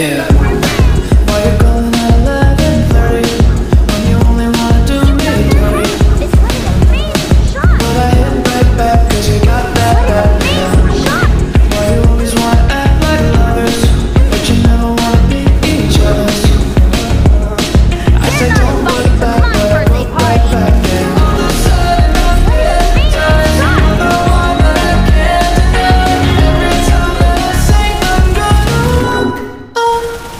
Yeah.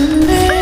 to.